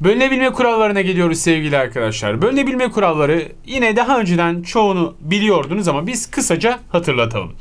Bölünebilme kurallarına geliyoruz sevgili arkadaşlar. Bölünebilme kuralları yine daha önceden çoğunu biliyordunuz ama biz kısaca hatırlatalım.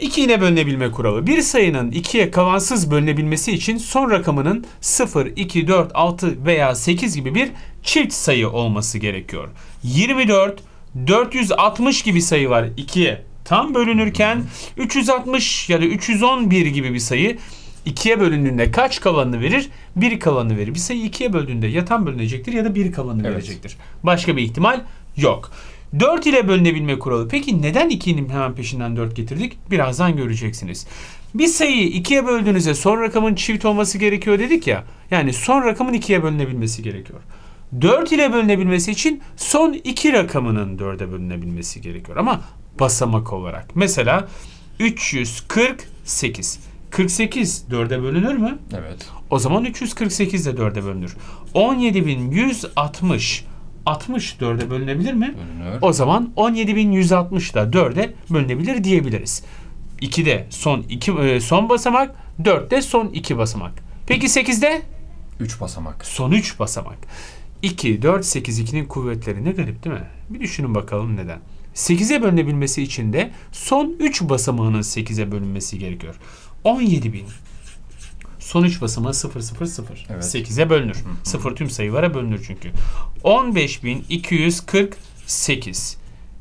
2 ile bölünebilme kuralı. Bir sayının 2'ye kavansız bölünebilmesi için son rakamının 0, 2, 4, 6 veya 8 gibi bir çift sayı olması gerekiyor. 24, 460 gibi sayı var 2'ye tam bölünürken 360 ya da 311 gibi bir sayı 2'ye bölündüğünde kaç kalanını verir? 1 kalanını verir. Bir sayı 2'ye böldüğünde ya tam bölünecektir ya da 1 kalanını Evet. verecektir. Başka bir ihtimal yok. 4 ile bölünebilme kuralı. Peki neden 2'nin hemen peşinden 4 getirdik? Birazdan göreceksiniz. Bir sayıyı 2'ye böldüğünüzde son rakamın çift olması gerekiyor dedik ya. Yani son rakamın 2'ye bölünebilmesi gerekiyor. 4 ile bölünebilmesi için son iki rakamının 4'e bölünebilmesi gerekiyor. Ama basamak olarak. Mesela 348. 48 4'e bölünür mü? Evet. O zaman 348 de 4'e bölünür. 17160 60 4'e bölünebilir mi? Bölünür. O zaman 17160 da 4'e bölünebilir diyebiliriz. 2'de son iki e, son basamak, 4'te son iki basamak. Peki 8'de 3 basamak. son 3 basamak. 2, 4, 8, 2'nin kuvvetleri ne garip değil mi? Bir düşünün bakalım neden. 8'e bölünebilmesi için de son 3 basamağının 8'e bölünmesi gerekiyor. 17.000 son 3 basamağı 0, 0, 0. Evet. 8'e bölünür. 0 tüm sayılara bölünür çünkü. 15.248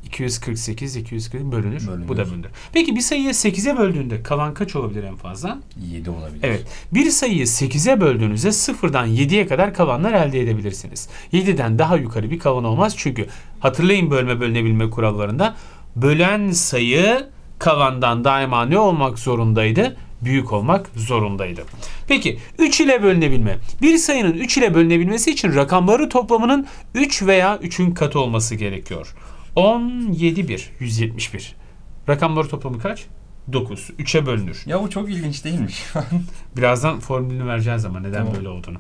248, 240 bölünür. Bölünür. Bu da bölünür. Peki bir sayıyı 8'e böldüğünde kalan kaç olabilir en fazla? 7 olabilir. Evet. Bir sayıyı 8'e böldüğünüzde sıfırdan 7'ye kadar kalanlar elde edebilirsiniz. 7'den daha yukarı bir kalan olmaz. Çünkü hatırlayın bölme bölünebilme kurallarında bölen sayı kalandan daima ne olmak zorundaydı? Büyük olmak zorundaydı. Peki 3 ile bölünebilme. Bir sayının 3 ile bölünebilmesi için rakamları toplamının 3 veya 3'ün katı olması gerekiyor. 17 1 171. Rakamları toplamı kaç? 9. 3'e bölünür. Ya bu çok ilginç değilmiş. Birazdan formülünü vereceğiz ama neden Tamam. böyle olduğunu.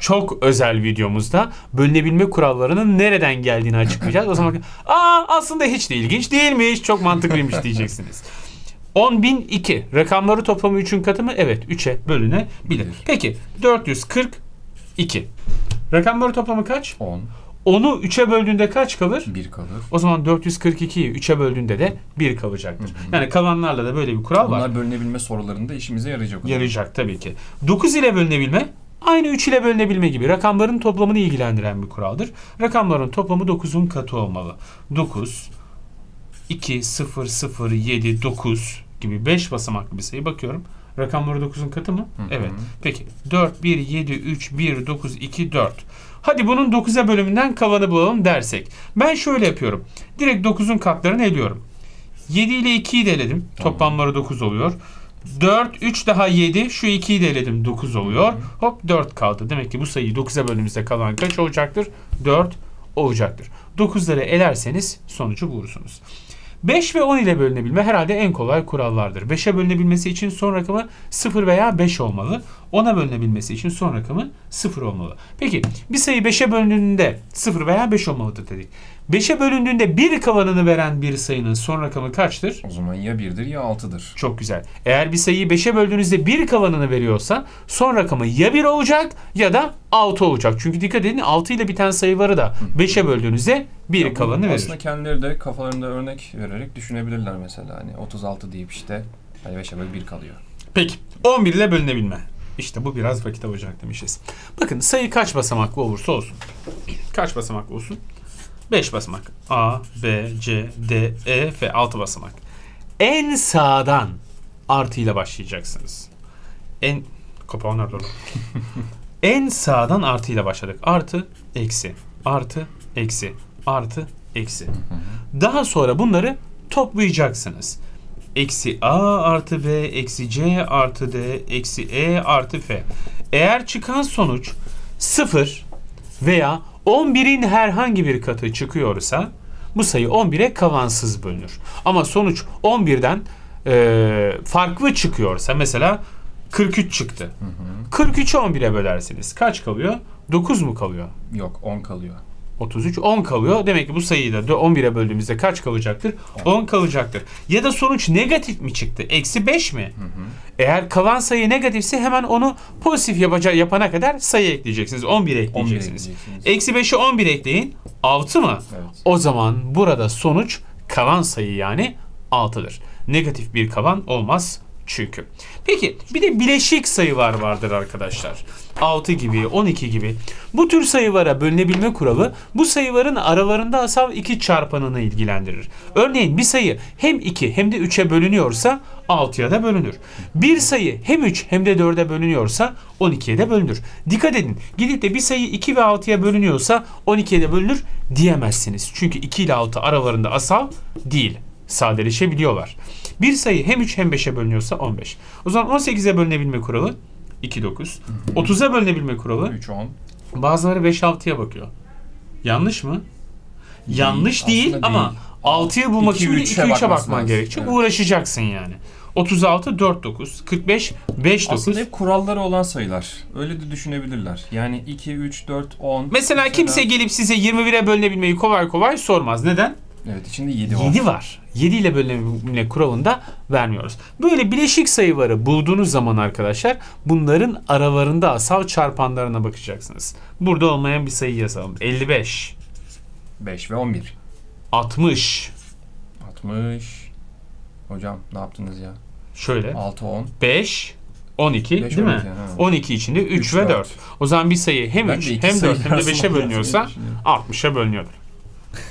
Çok özel videomuzda bölünebilme kurallarının nereden geldiğini açıklayacağız. O zaman aa aslında hiç de ilginç değilmiş. Çok mantıklıymış diyeceksiniz. 10.002 rakamları toplamı 3'ün katı mı? Evet 3'e bölünebilir. Bilir. Peki 442 rakamları toplamı kaç? 10. Onu 3'e böldüğünde kaç kalır? 1 kalır. O zaman 442'yi 3'e böldüğünde de 1 kalacaktır. Yani kalanlarla da böyle bir kural var. Bunlar bölünebilme sorularında işimize yarayacak. Yarayacak tabii ki. 9 ile bölünebilme aynı 3 ile bölünebilme gibi rakamların toplamını ilgilendiren bir kuraldır. Rakamların toplamı 9'un katı olmalı. 9, 2, 0, 0, 7, 9 gibi 5 basamaklı bir sayı bakıyorum. Rakamları 9'un katı mı? Hı hı. Evet. Peki 4, 1, 7, 3, 1, 9, 2, 4. Hadi bunun 9'a bölümünden kalanı bulalım dersek. Ben şöyle yapıyorum. Direkt 9'un katlarını eliyorum. 7 ile 2'yi de eledim. Tamam. Toplamları 9 oluyor. 4, 3 daha 7. Şu 2'yi de eledim. 9 oluyor. Hop 4 kaldı. Demek ki bu sayıyı 9'a bölümümüzde kalan kaç olacaktır? 4 olacaktır. 9'ları elerseniz sonucu bulursunuz. 5 ve 10 ile bölünebilme herhalde en kolay kurallardır. 5'e bölünebilmesi için son rakamı 0 veya 5 olmalı. 10'a bölünebilmesi için son rakamı 0 olmalı. Peki bir sayı 5'e bölündüğünde 0 veya 5 olmalıdır dedik. 5'e bölündüğünde 1 kalanını veren bir sayının son rakamı kaçtır? O zaman ya 1'dir ya 6'dır. Çok güzel. Eğer bir sayıyı 5'e böldüğünüzde 1 kalanını veriyorsa son rakamı ya 1 olacak ya da 6 olacak. Çünkü dikkat edin 6 ile biten sayıları da 5'e böldüğünüzde 1 Ya kalanı verir. Aslında kendileri de kafalarında örnek vererek düşünebilirler mesela. Hani 36 deyip işte hani 5'e böl 1 kalıyor. Peki 11 ile bölünebilme. İşte bu biraz vakit alacak demişiz. Bakın sayı kaç basamaklı olursa olsun. Kaç basamaklı olsun? 5 basamak. A, B, C, D, E, F 6 basamak. En sağdan artı ile başlayacaksınız. En kapağı nerede en sağdan artı ile başladık. Artı, eksi, artı, eksi, artı, eksi. Daha sonra bunları toplayacaksınız. Eksi A artı B eksi C artı D eksi E artı F. Eğer çıkan sonuç 0 veya 11'in herhangi bir katı çıkıyorsa bu sayı 11'e kavansız bölünür. Ama sonuç 11'den e, farklı çıkıyorsa mesela 43 çıktı. 43'ü 11'e bölersiniz. Kaç kalıyor? 9 mu kalıyor? Yok 10 kalıyor. 33. 10 kalıyor. Demek ki bu sayıyı da dö- 11'e böldüğümüzde kaç kalacaktır? 10 kalacaktır. Ya da sonuç negatif mi çıktı? Eksi 5 mi? Eğer kalan sayı negatifse hemen onu pozitif yapaca- yapana kadar sayı ekleyeceksiniz. 11 11 ekleyeceksiniz. Eksi 5'i 11 ekleyin. 6 mı? Evet. O zaman burada sonuç kalan sayı yani 6'dır. Negatif bir kalan olmaz çünkü. Peki bir de bileşik sayılar vardır arkadaşlar. 6 gibi, 12 gibi. Bu tür sayılara bölünebilme kuralı bu sayıların aralarında asal iki çarpanını ilgilendirir. Örneğin bir sayı hem 2 hem de 3'e bölünüyorsa 6'ya da bölünür. Bir sayı hem 3 hem de 4'e bölünüyorsa 12'ye de bölünür. Dikkat edin gidip de bir sayı 2 ve 6'ya bölünüyorsa 12'ye de bölünür diyemezsiniz. Çünkü 2 ile 6 aralarında asal değil. Sadeleşebiliyorlar. Bir sayı hem 3 hem 5'e bölünüyorsa 15. O zaman 18'e bölünebilme kuralı 2 9. 30'a bölünebilme kuralı 3 10. bazıları 5 6'ya bakıyor. Yanlış mı? Yanlış değil aslında ama değil. 6'yı bulmak İki, için de üçe 2 3'e bakması bakman gerekecek. Evet. Uğraşacaksın yani. 36 4 9 45 5 9. Aslında hep kuralları olan sayılar. Öyle de düşünebilirler. Yani 2, 3, 4, 10. Mesela kimse gelip size 21'e bölünebilmeyi kolay kolay sormaz. Neden? Evet içinde 7 var. 7 var. 7 ile bölünebilme kuralında vermiyoruz. Böyle bileşik sayıları bulduğunuz zaman arkadaşlar bunların aralarında asal çarpanlarına bakacaksınız. Burada olmayan bir sayı yazalım. 55, 5 ve 11. 60, 60. Hocam ne yaptınız ya? şöyle 6, 10. 5, 12 Beş, değil mi? 12, ha. 12 içinde 3, Üç, ve dört. 4. O zaman bir sayı hem Ben 3 de iki hem 4 sayı hem de 5'e arasında bölünüyorsa düşünüyorum. 60'a bölünüyordur.